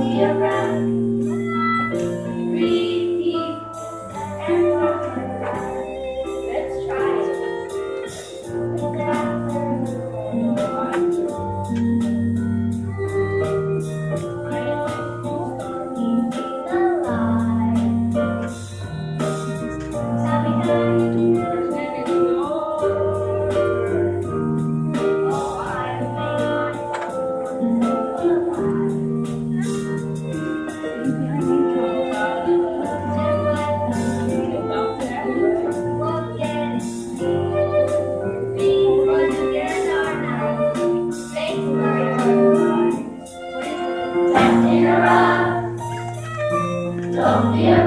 be around. of